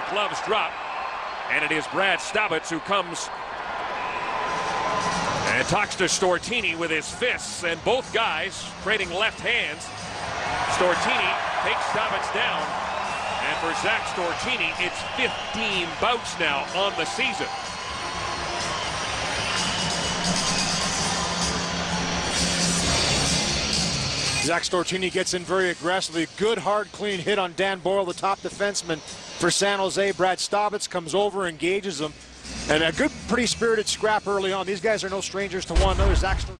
the gloves drop. And it is Brad Staubitz who comes and talks to Stortini with his fists. And both guys trading left hands. Stortini takes Staubitz down. And for Zack Stortini, it's 15 bouts now on the season. Zack Stortini gets in very aggressively. Good, hard, clean hit on Dan Boyle, the top defenseman for San Jose. Brad Staubitz comes over, engages him. And a good, pretty spirited scrap early on. These guys are no strangers to one another. Zack